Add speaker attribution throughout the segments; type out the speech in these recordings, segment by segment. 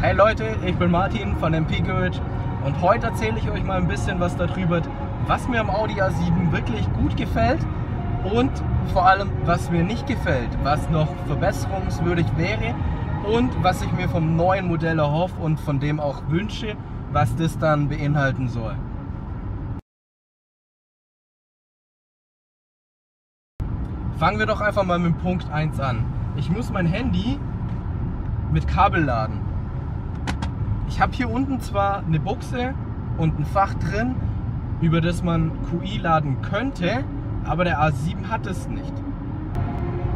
Speaker 1: Leute, ich bin Martin von MP Garage und heute erzähle ich euch mal ein bisschen was darüber, was mir am Audi A7 wirklich gut gefällt und vor allem was mir nicht gefällt, was noch verbesserungswürdig wäre und was ich mir vom neuen Modell erhoffe und von dem auch wünsche, was das dann beinhalten soll. Fangen wir doch einfach mal mit Punkt 1 an. Ich muss mein Handy mit Kabel laden. Ich habe hier unten zwar eine Buchse und ein Fach drin, über das man QI laden könnte, aber der A7 hat es nicht.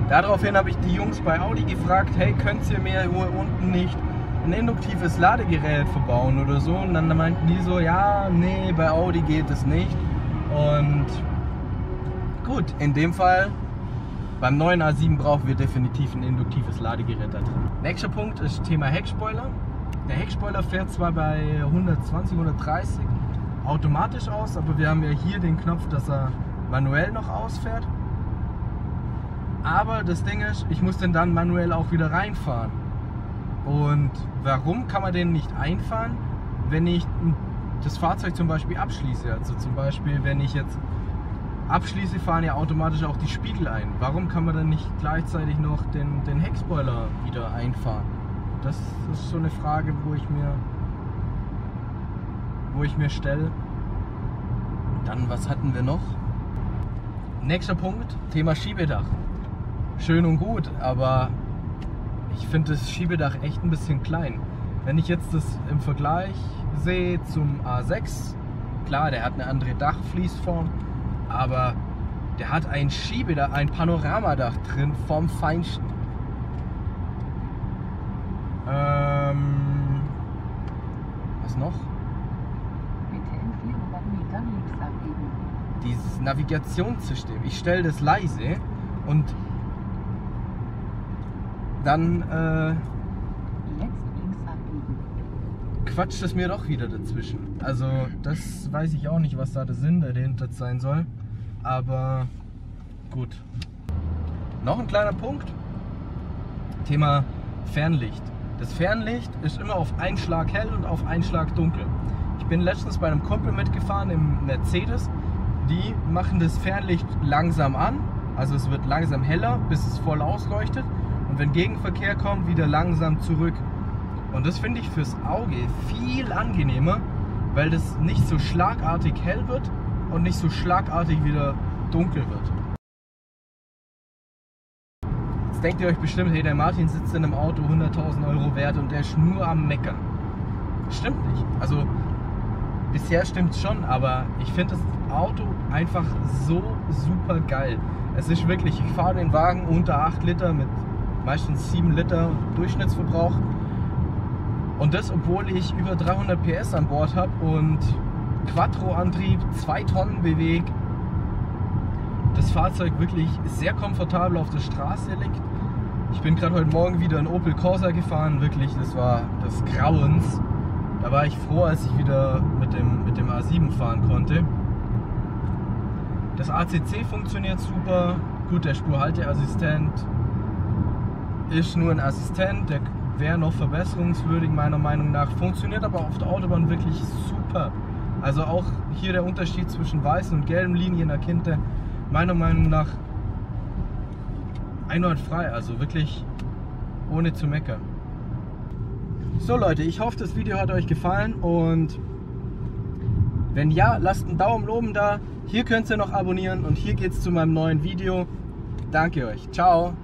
Speaker 1: Daraufhin habe ich die Jungs bei Audi gefragt, hey, könnt ihr mir hier unten nicht ein induktives Ladegerät verbauen oder so? Und dann meinten die so, ja, nee, bei Audi geht es nicht. Und gut, in dem Fall beim neuen A7 brauchen wir definitiv ein induktives Ladegerät da drin. Nächster Punkt ist Thema Heckspoiler. Der Heckspoiler fährt zwar bei 120, 130 automatisch aus, aber wir haben ja hier den Knopf, dass er manuell noch ausfährt. Aber das Ding ist, ich muss den dann manuell auch wieder reinfahren. Und warum kann man den nicht einfahren, wenn ich das Fahrzeug zum Beispiel abschließe? Also zum Beispiel, wenn ich jetzt abschließe, fahren ja automatisch auch die Spiegel ein. Warum kann man dann nicht gleichzeitig noch den, den Heckspoiler wieder einfahren? Das ist so eine Frage, wo ich mir, wo ich mir stelle. Dann, was hatten wir noch? Nächster Punkt, Thema Schiebedach. Schön und gut, aber ich finde das Schiebedach echt ein bisschen klein. Wenn ich jetzt das im Vergleich sehe zum A6, klar, der hat eine andere Dachfließform, aber der hat ein Schiebedach, ein Panoramadach drin vom Feinsten. Ähm, was noch?
Speaker 2: Bitte in 400 Metern links abbiegen.
Speaker 1: Dieses Navigationssystem. Ich stelle das leise und dann äh, quatscht es mir doch wieder dazwischen. Also das weiß ich auch nicht, was da der Sinn dahinter sein soll. Aber gut. Noch ein kleiner Punkt. Thema Fernlicht. Das Fernlicht ist immer auf einen Schlag hell und auf einen Schlag dunkel. Ich bin letztens bei einem Kumpel mitgefahren im Mercedes. Die machen das Fernlicht langsam an. Also es wird langsam heller, bis es voll ausleuchtet. Und wenn Gegenverkehr kommt, wieder langsam zurück. Und das finde ich fürs Auge viel angenehmer, weil das nicht so schlagartig hell wird und nicht so schlagartig wieder dunkel wird. Denkt ihr euch bestimmt, hey, der Martin sitzt in einem Auto 100.000 Euro wert und der ist nur am Meckern. Stimmt nicht. Also bisher stimmt es schon, aber ich finde das Auto einfach so super geil. Es ist wirklich, ich fahre den Wagen unter 8 Liter mit meistens 7 Liter Durchschnittsverbrauch. Und das, obwohl ich über 300 PS an Bord habe und Quattro-Antrieb, 2 Tonnen Beweg. Das Fahrzeug wirklich sehr komfortabel auf der Straße liegt. Ich bin gerade heute Morgen wieder in Opel Corsa gefahren, wirklich, das war des Grauens. Da war ich froh, als ich wieder mit dem, mit dem A7 fahren konnte. Das ACC funktioniert super. Gut, der Spurhalteassistent ist nur ein Assistent, der wäre noch verbesserungswürdig meiner Meinung nach. Funktioniert aber auf der Autobahn wirklich super. Also auch hier der Unterschied zwischen weißen und gelben Linien erkennt er meiner Meinung nach einwandfrei. Also wirklich ohne zu meckern. So Leute, ich hoffe das Video hat euch gefallen und wenn ja, lasst einen Daumen oben da. Hier könnt ihr noch abonnieren und hier geht es zu meinem neuen Video. Danke euch. Ciao.